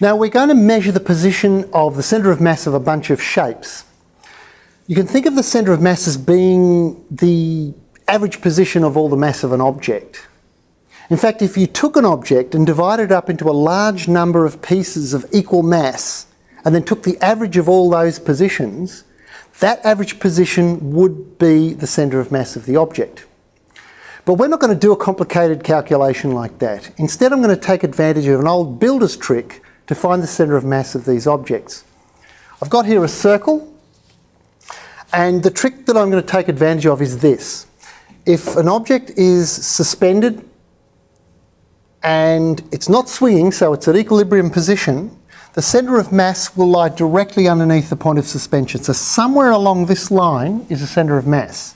Now we're going to measure the position of the centre of mass of a bunch of shapes. You can think of the centre of mass as being the average position of all the mass of an object. In fact, if you took an object and divided it up into a large number of pieces of equal mass, and then took the average of all those positions, that average position would be the centre of mass of the object. But we're not going to do a complicated calculation like that. Instead, I'm going to take advantage of an old builder's trick to find the centre of mass of these objects. I've got here a circle, and the trick that I'm going to take advantage of is this. If an object is suspended and it's not swinging, so it's at equilibrium position, the centre of mass will lie directly underneath the point of suspension. So somewhere along this line is the centre of mass.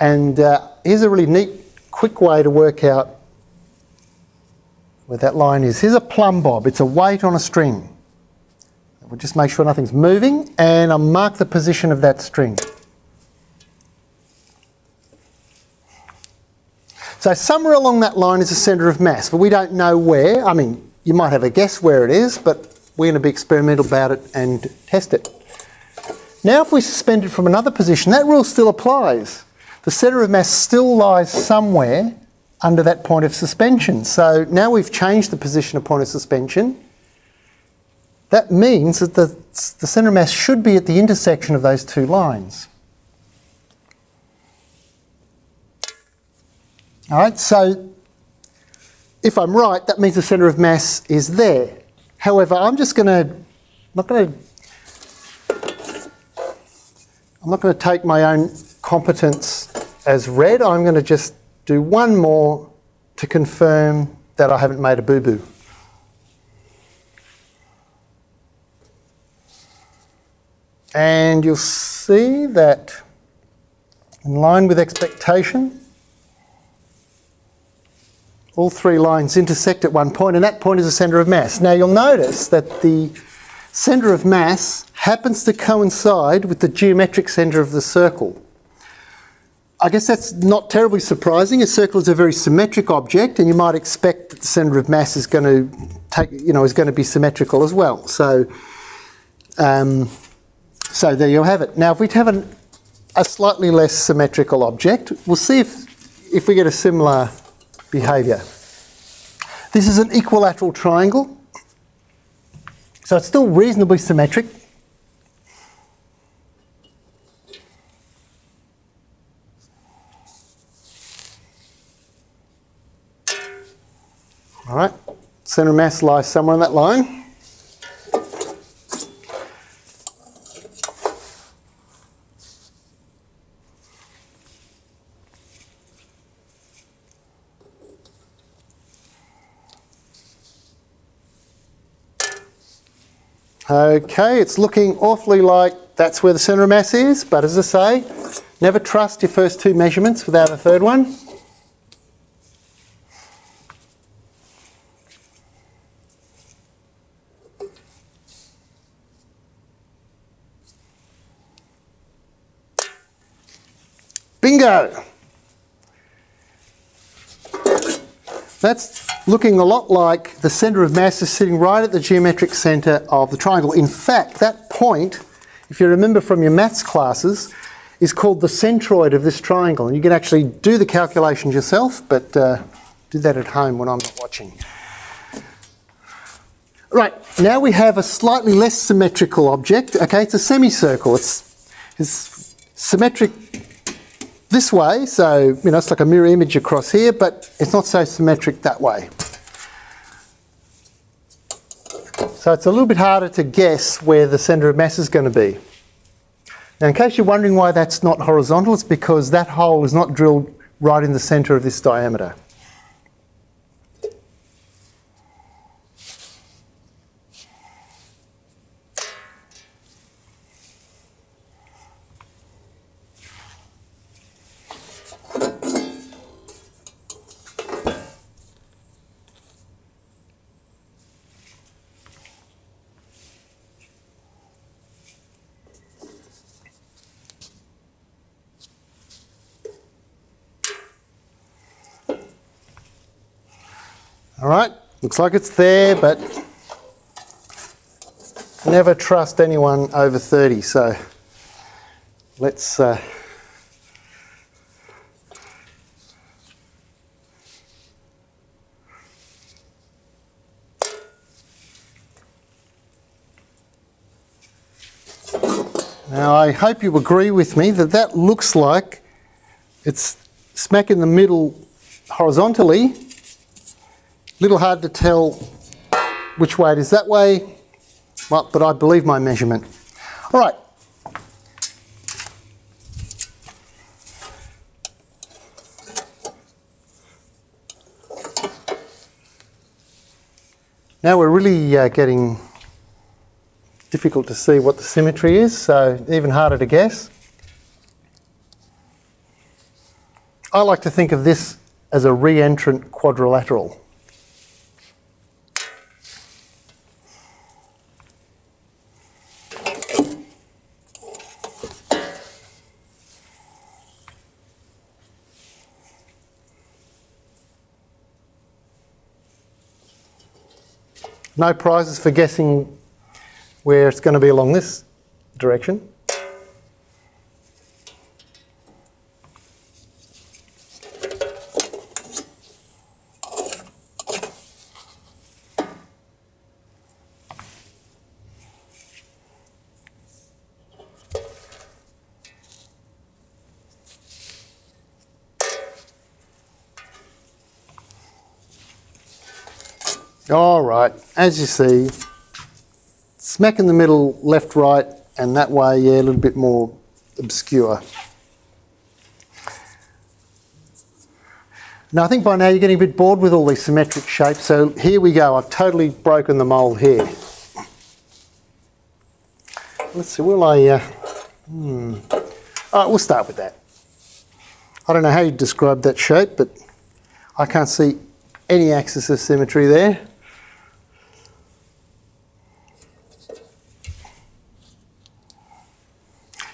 And uh, here's a really neat, quick way to work out where that line is. Here's a plumb bob. It's a weight on a string. We'll just make sure nothing's moving and I'll mark the position of that string. So somewhere along that line is a centre of mass, but we don't know where. I mean, you might have a guess where it is, but we're going to be experimental about it and test it. Now if we suspend it from another position, that rule still applies. The centre of mass still lies somewhere under that point of suspension. So now we've changed the position of point of suspension. That means that the, the centre of mass should be at the intersection of those two lines. All right, so if I'm right, that means the centre of mass is there. However, I'm just going to, not going to, I'm not going to take my own competence as read. I'm going to just do one more to confirm that I haven't made a boo-boo. And you'll see that in line with expectation, all three lines intersect at one point, and that point is the centre of mass. Now you'll notice that the centre of mass happens to coincide with the geometric centre of the circle. I guess that's not terribly surprising. A circle is a very symmetric object, and you might expect that the centre of mass is going to take, you know, is going to be symmetrical as well. So, um, so there you have it. Now, if we have an, a slightly less symmetrical object, we'll see if if we get a similar behaviour. This is an equilateral triangle, so it's still reasonably symmetric. All right, centre of mass lies somewhere on that line. Okay, it's looking awfully like that's where the centre of mass is, but as I say, never trust your first two measurements without a third one. Bingo! That's looking a lot like the centre of mass is sitting right at the geometric centre of the triangle. In fact, that point, if you remember from your maths classes, is called the centroid of this triangle. And you can actually do the calculations yourself, but uh, do that at home when I'm not watching. Right, now we have a slightly less symmetrical object. Okay, it's a semicircle. It's, it's symmetric this way, so you know it's like a mirror image across here, but it's not so symmetric that way. So it's a little bit harder to guess where the centre of mass is going to be. Now in case you're wondering why that's not horizontal, it's because that hole is not drilled right in the centre of this diameter. All right, looks like it's there, but never trust anyone over 30, so let's. Uh, Now I hope you agree with me that that looks like it's smack in the middle horizontally. Little hard to tell which way it is that way, well, but I believe my measurement. All right. Now we're really uh, getting difficult to see what the symmetry is, so even harder to guess. I like to think of this as a re-entrant quadrilateral. No prizes for guessing where it's going to be along this direction. All right, as you see, smack in the middle, left, right, and that way, yeah, a little bit more obscure. Now, I think by now you're getting a bit bored with all these symmetric shapes, so here we go. I've totally broken the mould here. Let's see, will I... Uh, hmm. All right, we'll start with that. I don't know how you describe that shape, but I can't see any axis of symmetry there.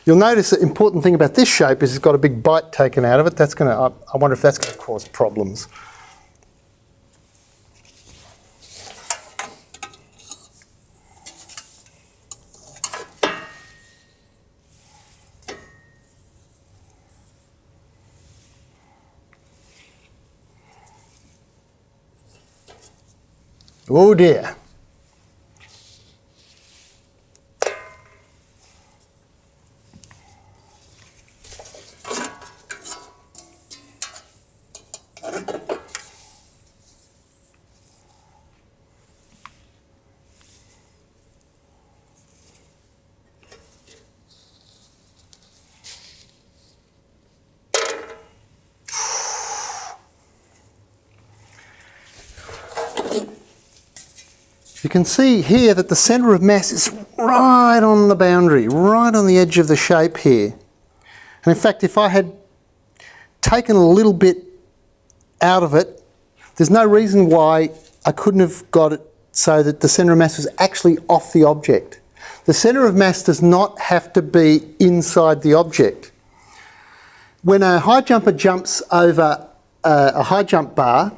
You'll notice the important thing about this shape is it's got a big bite taken out of it. That's going to, I wonder if that's going to cause problems. Oh dear. Can see here that the centre of mass is right on the boundary, right on the edge of the shape here. And in fact, if I had taken a little bit out of it, there's no reason why I couldn't have got it so that the centre of mass was actually off the object. The centre of mass does not have to be inside the object. When a high jumper jumps over a, a high jump bar,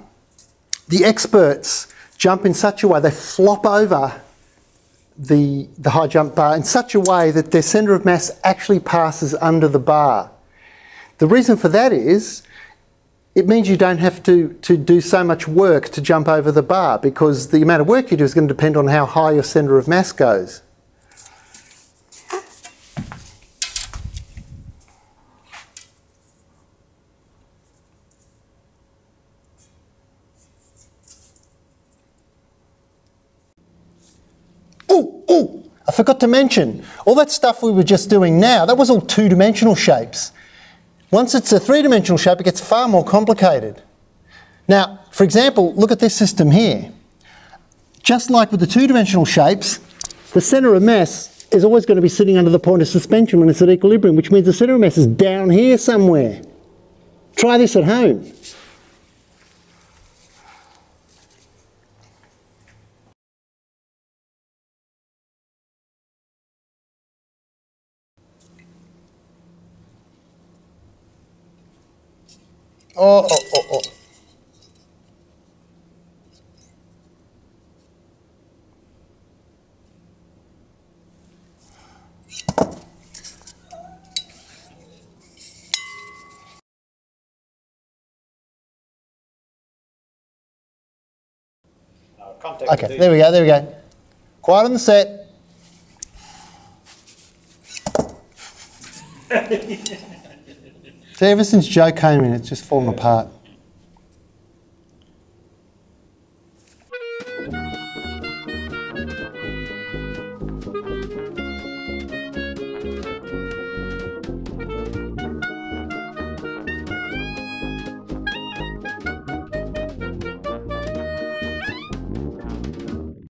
the experts jump in such a way, they flop over the, the high jump bar in such a way that their centre of mass actually passes under the bar. The reason for that is it means you don't have to, to do so much work to jump over the bar because the amount of work you do is going to depend on how high your centre of mass goes. I forgot to mention, all that stuff we were just doing now, that was all two-dimensional shapes. Once it's a three-dimensional shape, it gets far more complicated. Now, for example, look at this system here. Just like with the two-dimensional shapes, the centre of mass is always going to be sitting under the point of suspension when it's at equilibrium, which means the centre of mass is down here somewhere. Try this at home. Oh, oh, oh, oh. Okay, there we go, there we go. Quiet on the set. See, ever since Joe came in, it's just fallen apart.